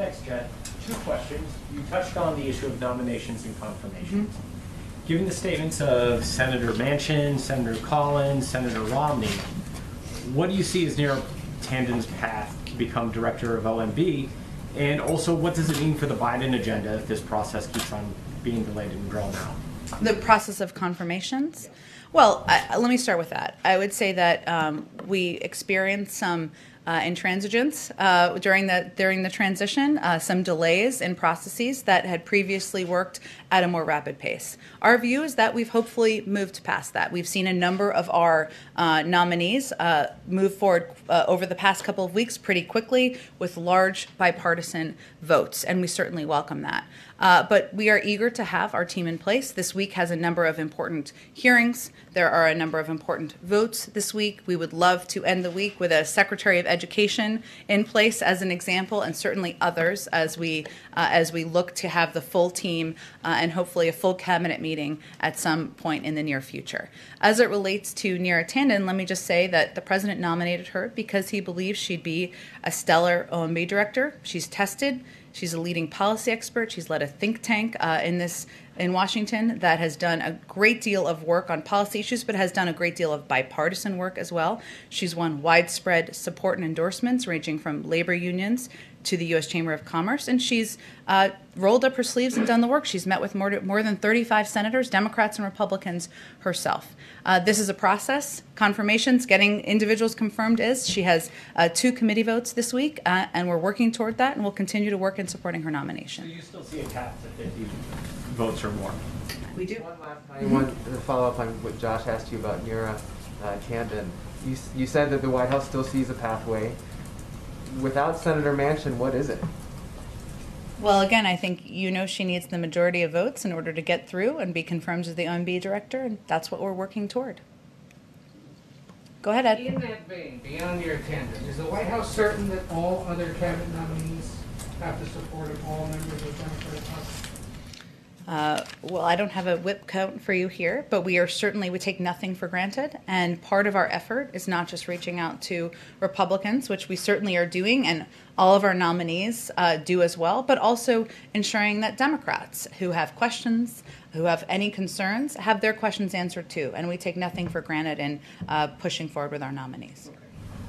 Thanks, Jen. Two questions. You touched on the issue of nominations and confirmations. Given the statements of Senator Manchin, Senator Collins, Senator Romney, what do you see as Neera Tanden's path to become director of OMB? And also, what does it mean for the Biden agenda if this process keeps on being delayed and drawn out? The process of confirmations? Well, I, let me start with that. I would say that um, we experienced some uh, intransigence uh, during the during the transition, uh, some delays in processes that had previously worked at a more rapid pace. Our view is that we've hopefully moved past that. We've seen a number of our uh, nominees uh, move forward uh, over the past couple of weeks pretty quickly with large bipartisan votes, and we certainly welcome that. But we are eager to have our team in place. This week has a number of important hearings. There are a number of important votes this week. We would love to end the week with a Secretary of Education in place as an example, and certainly others as we uh, as we look to have the full team uh, and hopefully a full cabinet meeting at some point in the near future. As it relates to Neera Tanden, let me just say that the president nominated her because he believes she'd be a stellar OMB director. She's tested. She's a leading policy expert. She's led a think tank uh, in this in Washington that has done a great deal of work on policy issues, but has done a great deal of bipartisan work as well. She's won widespread support and endorsements, ranging from labor unions to the U.S. Chamber of Commerce, and she's uh, rolled up her sleeves and done the work. She's met with more, to, more than 35 senators, Democrats and Republicans herself. Uh, this is a process. Confirmations, getting individuals confirmed is. She has uh, two committee votes this week, uh, and we're working toward that, and we'll continue to work in supporting her nomination. So you still see a cap to 50 votes or more? We do. One last time, mm-hmm. one follow up on what Josh asked you about Neera uh, Tanden. You, you said that the White House still sees a pathway without Senator Manchin, what is it? Well, again, I think you know she needs the majority of votes in order to get through and be confirmed as the OMB director, and that's what we're working toward. Go ahead, Ed. In that vein, beyond Neera Tanden, is the White House certain that all other cabinet nominees have the support of all members of the Democratic Party? Uh, well, I don't have a whip count for you here, but we are certainly, we take nothing for granted. And part of our effort is not just reaching out to Republicans, which we certainly are doing, and all of our nominees uh, do as well, but also ensuring that Democrats who have questions, who have any concerns, have their questions answered too. And we take nothing for granted in uh, pushing forward with our nominees.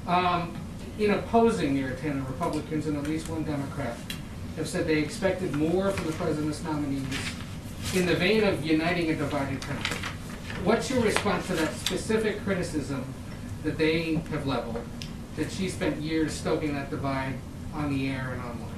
Um, in opposing Neera Tanden Republicans and at least one Democrat have said they expected more from the president's nominees in the vein of uniting a divided country, what's your response to that specific criticism that they have leveled, that she spent years stoking that divide on the air and online?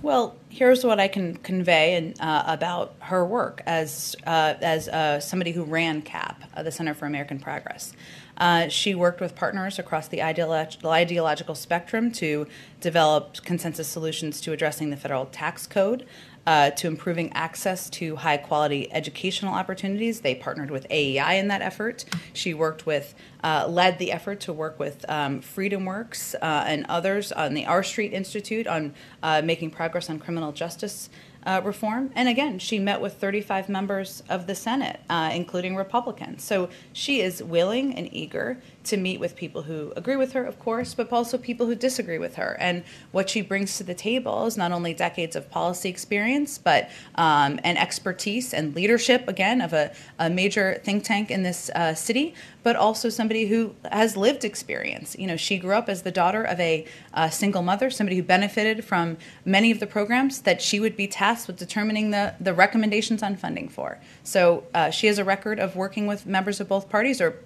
Well, here's what I can convey in, uh, about her work as uh, as uh, somebody who ran CAP, uh, the Center for American Progress. Uh, she worked with partners across the ideolog- ideological spectrum to develop consensus solutions to addressing the federal tax code, uh, to improving access to high quality educational opportunities. They partnered with AEI in that effort. She worked with, uh, led the effort to work with um, FreedomWorks uh, and others on the R Street Institute on uh, making progress on criminal justice uh, reform. And again, she met with 35 members of the Senate, uh, including Republicans. So she is willing and eager to meet with people who agree with her, of course, but also people who disagree with her. And what she brings to the table is not only decades of policy experience, but um, an expertise and leadership, again, of a, a major think tank in this uh, city, but also somebody who has lived experience. You know, she grew up as the daughter of a uh, single mother, somebody who benefited from many of the programs that she would be tasked with determining the, the recommendations on funding for. So uh, she has a record of working with members of both parties or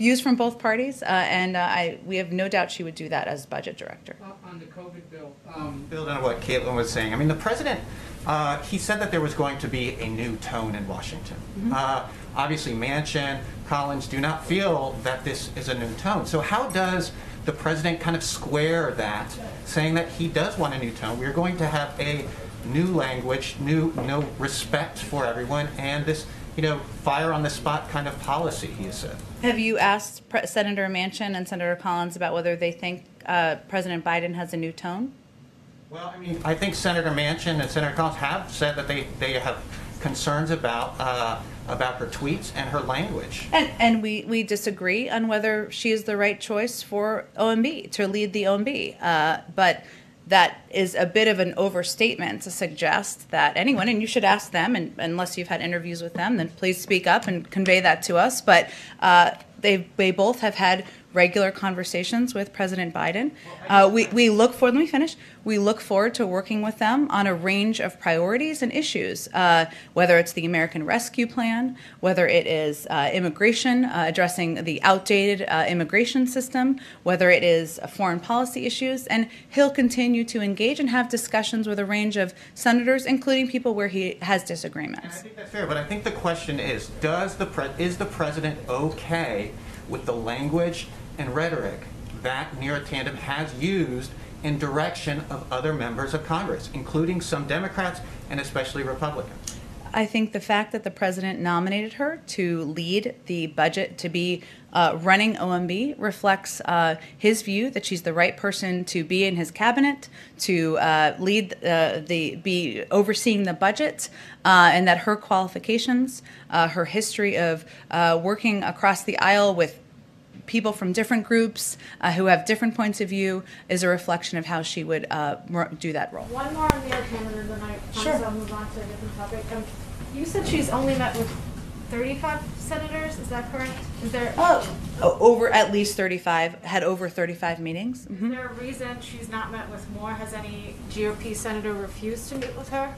views from both parties, uh, and uh, I, we have no doubt she would do that as budget director. on the COVID bill, um, build on what Caitlin was saying. I mean, the president, uh, he said that there was going to be a new tone in Washington. Mm-hmm. Uh, obviously, Manchin, Collins do not feel that this is a new tone. So, how does the president kind of square that, saying that he does want a new tone? We're going to have a new language, new no respect for everyone, and this you know, fire on the spot kind of policy, he said. Have you asked Pre- Senator Manchin and Senator Collins about whether they think uh, President Biden has a new tone? Well, I mean, I think Senator Manchin and Senator Collins have said that they, they have concerns about uh, about her tweets and her language. And, and we, we disagree on whether she is the right choice for OMB to lead the OMB. Uh, but that is a bit of an overstatement to suggest that anyone, and you should ask them, and unless you've had interviews with them, then please speak up and convey that to us. But uh, they, they both have had regular conversations with President Biden. Uh, we, we look for, let me finish. We look forward to working with them on a range of priorities and issues, uh, whether it's the American Rescue Plan, whether it is uh, immigration, uh, addressing the outdated uh, immigration system, whether it is uh, foreign policy issues. And he'll continue to engage and have discussions with a range of senators, including people where he has And I think that's fair, but I think the question is, does the pre- is the president okay with the language and rhetoric that Neera Tanden has used in direction of other members of Congress, including some Democrats and especially Republicans? I think the fact that the president nominated her to lead the budget to be uh, running OMB reflects uh, his view that she's the right person to be in his cabinet, to uh, lead uh, the be overseeing the budget, uh, and that her qualifications, uh, her history of working across the aisle with people from different groups uh, who have different points of view, is a reflection of how she would uh, do that role. One more on Neera then I promise Sure. I'll move on to a different topic. Um, you said she's only met with thirty-five senators, is that correct? Is there, Oh, over at least 35, had over 35 meetings. is Mhm. there a reason she's not met with more? Has any GOP senator refused to meet with her?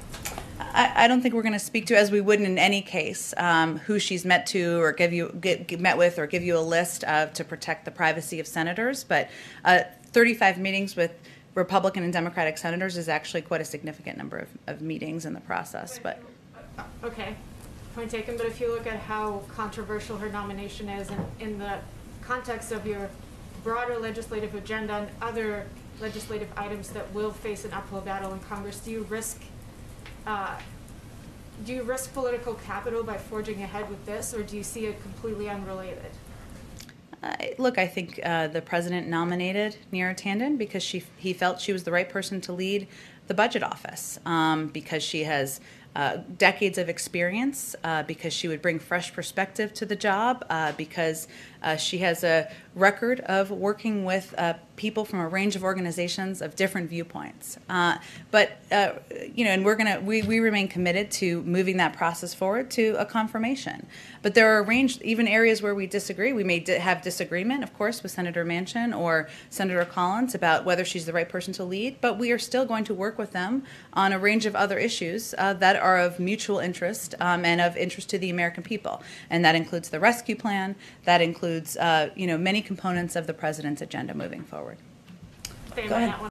I, I don't think we're going to speak to, as we would in any case, um, who she's met to or give you get, get met with or give you a list of to protect the privacy of senators. But uh, 35 meetings with Republican and Democratic senators is actually quite a significant number of, of meetings in the process. But Uh, Okay, point taken, but if you look at how controversial her nomination is and in the context of your broader legislative agenda and other legislative items that will face an uphill battle in Congress, do you risk, uh, do you risk political capital by forging ahead with this, or do you see it completely unrelated? I look, I think uh, the president nominated Neera Tanden because she he felt she was the right person to lead the budget office um, because she has uh, decades of experience, uh, because she would bring fresh perspective to the job, uh, because uh, she has a record of working with uh, people from a range of organizations of different viewpoints. Uh, but you know, and we're gonna we, we remain committed to moving that process forward to a confirmation. But there are a range, even areas where we disagree. We may di- have disagreement, of course, with Senator Manchin or Senator Collins about whether she's the right person to lead. But we are still going to work with them on a range of other issues uh, that are of mutual interest um, and of interest to the American people, and that includes the rescue plan. That includes, uh, you know, many components of the president's agenda moving forward. Go ahead.